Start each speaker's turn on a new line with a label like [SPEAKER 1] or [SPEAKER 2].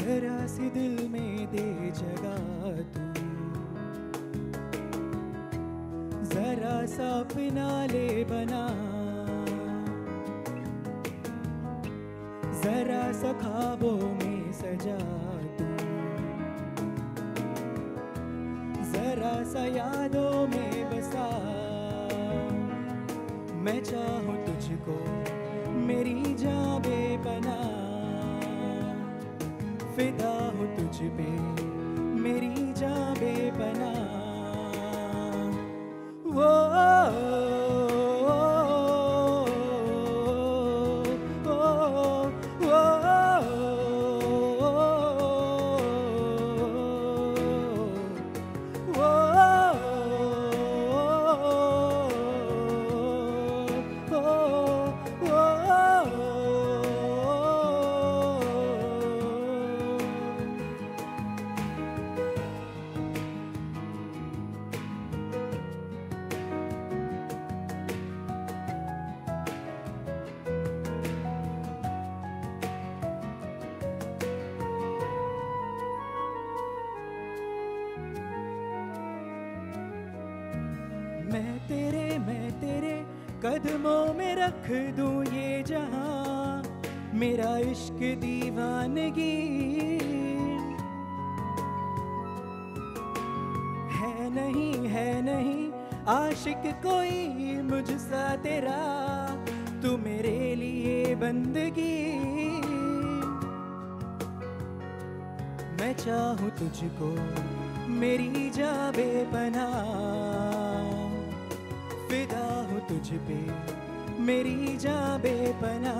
[SPEAKER 1] जरा सी दिल में दे जगा तू। जरा सा अपना ले बना। जरा सा ख्वाबों में सजा तू। जरा सा यादों में बसा। मैं चाहूँ तुझको, मेरी जान बेपना फिदा हो तुझ पे। मेरी जाबे बेपना कदमों में रख दूँ ये जहाँ मेरा इश्क दीवानगी। है नहीं है नहीं, आशिक कोई मुझसा तेरा, तू मेरे लिए बंदगी। मैं चाहूँ तुझको मेरी जा बेपना फिदा हूँ तुझ पे मेरी जा बेपना